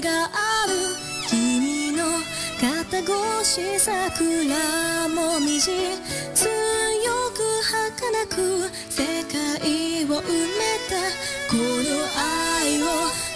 がある君の肩越し桜もみじ強く儚く世界を埋めたこの愛を